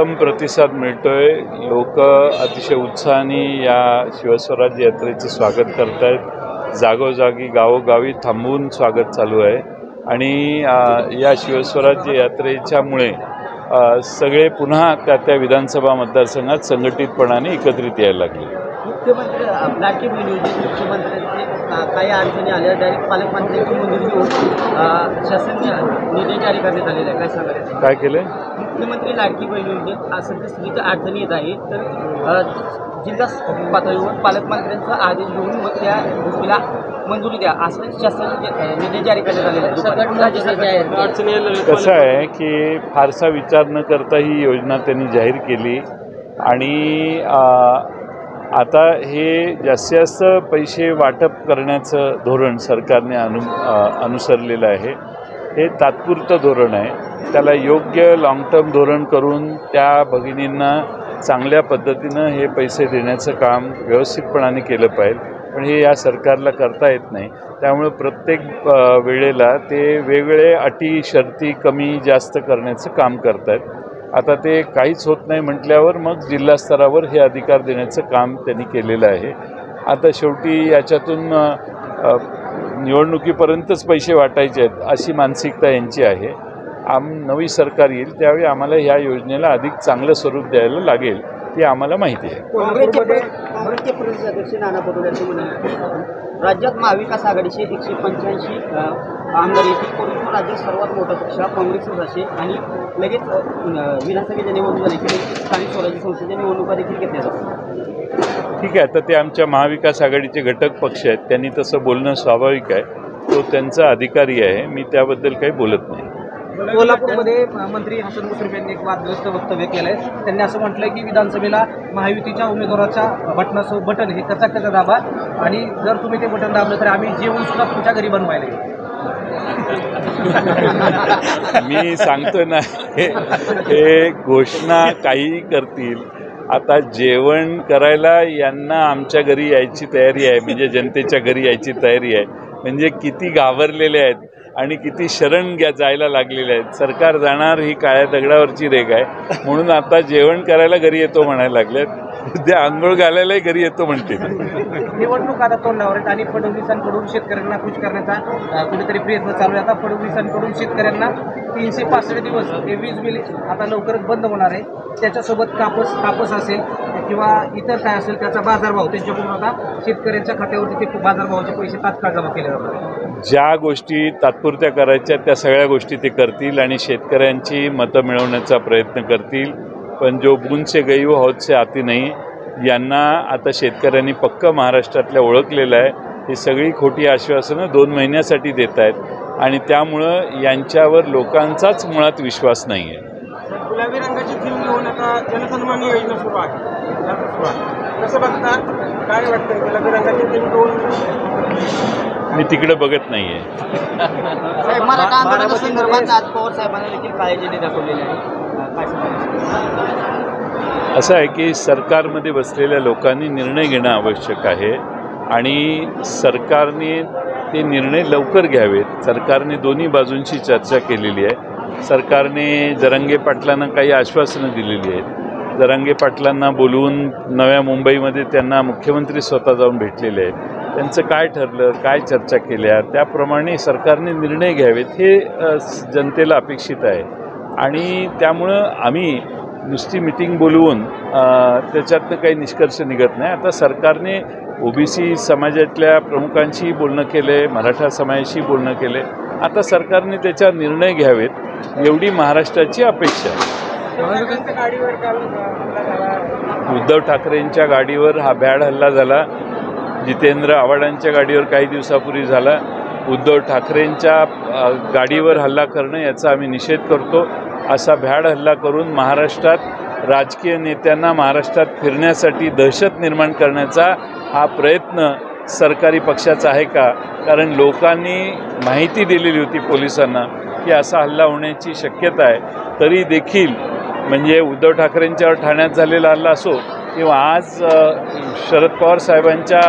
उत्तम प्रतिसाद मिळतोय. लोक अतिशय उत्साहाने या शिवस्वराज्य यात्रेचं स्वागत करत आहेत जागोजागी गावोगावी थांबवून स्वागत चालू आहे. आणि या शिवस्वराज्य यात्रेच्यामुळे सगळे पुन्हा त्या त्या विधानसभा मतदारसंघात संघटितपणाने एकत्रित यायला लागले. मुख्यमंत्री काही अडचणी आल्या डायरेक्ट पालकमंत्र्यांची मंजुरी घेऊन अ, शासन निर्णय जारी करण्यात आलेला आहे. काय सांगायचं काय केलंय? मुख्यमंत्री लाडकी बहीण योजनेत अ, सद्यस्थितीच्या अडचणी येत आहेत. तर जिल्हा पातळीवर पालकमंत्र्यांचा आदेश घेऊन मग त्या गोष्टीला मंजुरी द्या असं शासन निर्णय जारी करण्यात आलेला आहे. कसं आहे की फारसा विचार न करता ही योजना त्यांनी जाहीर केली आणि आता हे जास्तीत जास्त पैसे वाटप करण्याचं धोरण सरकारने अनु अनुसरलेलं आहे. हे तात्पुरतं धोरण आहे. त्याला योग्य लाँग टर्म धोरण करून त्या भगिनींना चांगल्या पद्धतीनं हे पैसे देण्याचं काम व्यवस्थितपणाने केलं पाहिजे. पण हे या सरकारला करता येत नाही. त्यामुळे प्रत्येक वेळेला ते वेगवेगळे अटी शर्ती कमी जास्त करण्याचं काम करत आहेत आता ते काहीच होत नाही म्हटल्यावर मग जिल्हा स्तरावर हे अधिकार देण्याचं काम त्यांनी केलेलं आहे. आता शेवटी याच्यातून निवडणुकीपर्यंतच पैसे वाटायचे आहेत अशी मानसिकता यांची आहे. आम नवी सरकार येईल त्यावेळी आम्हाला ह्या योजनेला अधिक चांगलं स्वरूप द्यायला लागेल ती आम्हाला माहिती आहे. राज्यात महाविकास आघाडीचे एकशे पंच्याऐंशी आमदार येतील परंतु राज्यात सर्वात मोठा पक्ष हा काँग्रेसच असेल आणि लगेच विधानसभेच्या निवडणुका देखील स्थानिक स्वराज्य संस्थेच्या निवडणुका देखील घेतल्या जातात. ठीक आहे तर ते आमच्या महाविकास आघाडीचे घटक पक्ष आहेत. त्यांनी तसं बोलणं स्वाभाविक आहे. तो त्यांचा अधिकारी आहे. मी त्याबद्दल काही बोलत नाही. कोल्हापूरमध्ये मंत्री हसन मुश्रीफ यांनी एक वादग्रस्त वक्तव्य केलंय. त्यांनी असं म्हटलंय की विधानसभेला महायुतीच्या उमेदवाराच्या बटनासोबत बटन हे कचा कचा दाबा. आणि जर तुम्ही ते बटन दाबलं तर आम्ही जेवण सुद्धा तुमच्या घरी बनवायला मी सांगतो ना हे हे घोषणा काही करतील. आता जेवण करायला यांना आमच्या घरी यायची तयारी आहे. म्हणजे जनतेच्या घरी यायची तयारी आहे. म्हणजे किती घाबरलेले आहेत. आणि किती शरण घ्या जायला लागलेले आहेत. सरकार जाणार ही काळ्या दगडावरची रेग आहे. म्हणून आता जेवण करायला घरी येतो म्हणायला लागलेत. उद्या आंघोळ घालायलाही घरी येतो म्हणते निवडणूक आता तोंडावर आहेत आणि फडणवीसांकडून शेतकऱ्यांना खुश करण्याचा कुठेतरी प्रयत्न चालू आहे. आता फडणवीसांकडून शेतकऱ्यांना तीनशे पासष्ट दिवस हे वीज बिल आता लवकरच बंद होणार आहे. त्याच्यासोबत कापूस कापूस असेल किंवा इतर काय असेल त्याचा बाजारभाव त्यांच्याकडून आता शेतकऱ्यांच्या खात्यावरती ते बाजारभावाचे पैसे तात्काळ जमा केले जातात. ज्या गोष्टी तात्पुरत्या करायच्या त्या सगळ्या गोष्टी ते करतील आणि शेतकऱ्यांची मतं मिळवण्याचा प्रयत्न करतील. पण जो बुनसे गई वो हौद से आती नाही यांना आता शेतकऱ्यांनी पक्क महाराष्ट्रातल्या ओळखलेलं आहे. ही सगळी खोटी आश्वासनं दोन महिन्यासाठी देत आहेत आणि त्यामुळं यांच्यावर लोकांचाच मुळात विश्वास नाही आहे गुलाबी रंगाची थीम घेऊन आता जनसन्मान योजना सुरू आहे. कसं बघता? काय वाटतं मी तिकडे बघत नाही आहे साहेब मराठा आंदोलना संदर्भात आज पवार साहेबांना देखील काळजी दाखवलेली आहे. अ, काय सांगाल? असं आहे की सरकारमध्ये बसलेल्या लोकांनी निर्णय घेणं आवश्यक आहे आणि सरकारने ते निर्णय लवकर घ्यावेत. सरकारने दोन्ही बाजूंशी चर्चा केलेली आहे. सरकारने जरंगे पाटलांना काही आश्वासनं दिलेली आहेत. जरांगे पाटलांना बोलवून नव्या मुंबईमध्ये त्यांना मुख्यमंत्री स्वतः जाऊन भेटलेले आहेत. त्यांचं काय ठरलं काय चर्चा केल्या त्याप्रमाणे सरकारने निर्णय घ्यावेत हे जनतेला अपेक्षित आहे. आणि त्यामुळं आम्ही नुसती मिटिंग बोलवून त्याच्यातनं काही निष्कर्ष निघत नाही. आता सरकारने ओबीसी समाजातल्या प्रमुखांशी बोलणं केलं आहे मराठा समाजाशी बोलणं केलं आहे आता सरकारने त्याच्यावर निर्णय घ्यावेत एवढी महाराष्ट्राची अपेक्षा आहे. उद्धव ठाकरेंच्या गाडीवर हा भ्याड हल्ला झाला. जितेंद्र आव्हाडांच्या गाडीवर काही दिवसापूर्वी झाला. उद्धव ठाकरेंच्या गाडीवर हल्ला करणं याचा आम्ही निषेध करतो. असा भ्याड हल्ला करून महाराष्ट्रात राजकीय नेत्यांना महाराष्ट्रात फिरण्यासाठी दहशत निर्माण करण्याचा हा प्रयत्न सरकारी पक्षाचा आहे का? कारण लोकांनी माहिती दिलेली होती पोलिसांना की असा हल्ला होण्याची शक्यता आहे. तरी देखील म्हणजे उद्धव ठाकरेंच्यावर ठाण्यात झालेला हल्ला असो किंवा आज शरद पवार साहेबांच्या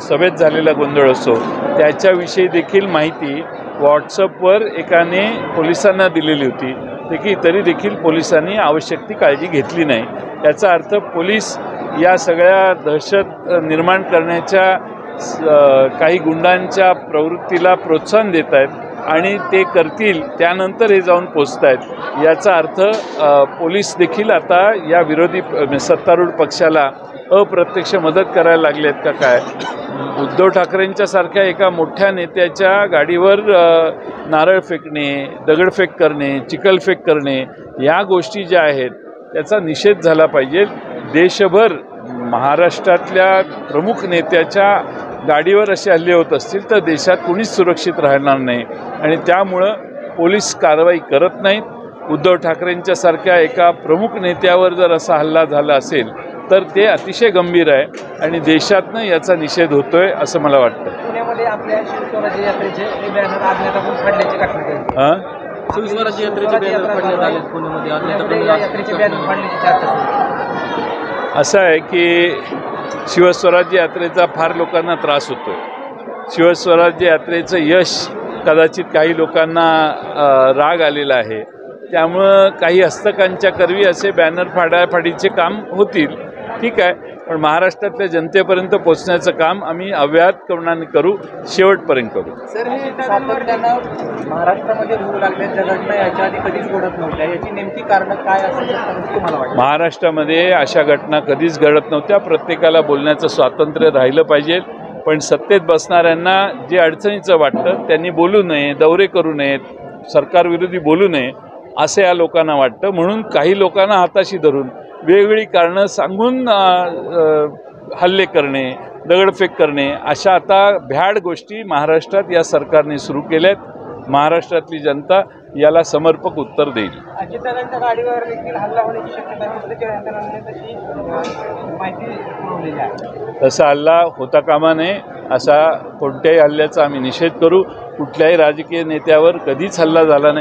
सभेत झालेला गोंधळ असो त्याच्याविषयी देखील माहिती व्हॉट्सअपवर एकाने पोलिसांना दिलेली होती. देखील तरी देखील पोलिसांनी आवश्यक ती काळजी घेतली नाही. याचा अर्थ पोलीस या सगळ्या दहशत निर्माण करण्याच्या स- काही गुंडांच्या प्रवृत्तीला प्रोत्साहन देत आहेत. आणि ते करतील त्यानंतर हे जाऊन पोचत आहेत याचा अर्थ पोलीस देखील आता या विरोधी सत्तारूढ पक्षाला अप्रत्यक्ष मदत करायला लागले आहेत का काय? उद्धव ठाकरेंच्या सारख्या एका मोठ्या नेत्याच्या गाडीवर नारळ फेकणे दगडफेक करणे चिखलफेक करणे या गोष्टी ज्या आहेत त्याचा निषेध झाला पाहिजे. देशभर महाराष्ट्रातल्या प्रमुख नेत्याच्या गाडीवर असे हल्ले होत असतील तर देशात कुणीच सुरक्षित राहणार नाही. आणि त्यामुळं पोलीस कारवाई करत नाहीत. उद्धव ठाकरेंच्या सारख्या एका प्रमुख नेत्यावर जर असा हल्ला झाला असेल तर ते अतिशय गंभीर आहे आणि देशातनं याचा निषेध होतोय असं मला वाटतं. पुण्यामध्ये आपल्या शिवस्वराज्य यात्रेचे हे असं आहे की शिवस्वराज्य यात्रेचा फार लोकांना त्रास होतो शिवस्वराज्य यात्रेचं यश कदाचित काही लोकांना राग आलेला आहे. त्यामुळं काही हस्तकांच्या करवी असे बॅनर फाडाफाडीचे काम होतील. ठीक आहे. पण महाराष्ट्रातल्या जनतेपर्यंत पोचण्याचं काम आम्ही अव्याहत करूनाने करू शेवटपर्यंत करू. सर हे सातत्यानं महाराष्ट्रामध्ये होऊ लागल्याच्या घटना याच्या आधी कधीच घडत नव्हत्या. याची नेमकी कारणं काय असेल असं महाराष्ट्रामध्ये अशा घटना कधीच घडत नव्हत्या. प्रत्येकाला बोलण्याचं स्वातंत्र्य राहिलं पाहिजे. पण सत्तेत बसणाऱ्यांना जे अडचणीचं वाटतं त्यांनी बोलू नये दौरे करू नयेत सरकारविरोधी बोलू नये असे या लोकांना वाटतं. म्हणून काही लोकांना हाताशी धरून वेगवेगळी कारणं सांगून हल्ले करणे दगडफेक करणे अशा आता भ्याड गोष्टी महाराष्ट्रात या सरकारने सुरू केल्यात. महाराष्ट्रातली जनता याला समर्पक उत्तर देईल. आहे. तसा हल्ला होता कामा नये असा कोणत्याही हल्ल्याचा आम्ही निषेध करू. कुठल्याही राजकीय नेत्यावर कधीच हल्ला झाला नाही.